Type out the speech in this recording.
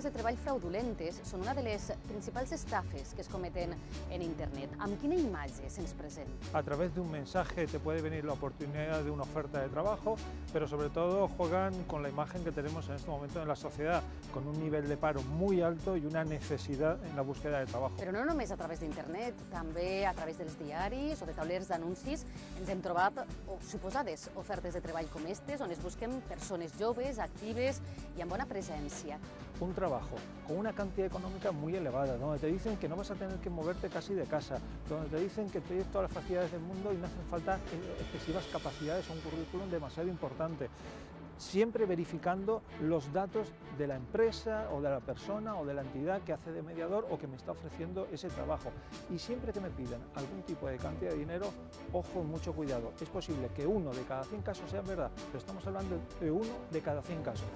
ofertes de treball fraudulentes són una de les principals estafes que es cometen en Internet. Amb quina imatge se'ns presenta? A través de un mensaje te puede venir la oportunidad de una oferta de trabajo, pero sobre todo juegan con la imagen que tenemos en este momento en la sociedad, con un nivel de paro muy alto y una necesidad en la búsqueda de trabajo. Però no només a través d'internet, també a través dels diaris o de taulers d'anuncis ens hem trobat o, suposades ofertes de treball com aquestes, on es busquen persones joves, actives i amb bona presència. Un con una cantidad económica muy elevada, donde te dicen que no vas a tener que moverte casi de casa, donde te dicen que tienes todas las facilidades del mundo y no hacen falta eh, excesivas capacidades o un currículum demasiado importante siempre verificando los datos de la empresa o de la persona o de la entidad que hace de mediador o que me está ofreciendo ese trabajo. Y siempre que me piden algún tipo de cantidad de dinero, ojo, mucho cuidado. Es posible que uno de cada 100 casos sea verdad, pero estamos hablando de uno de cada 100 casos.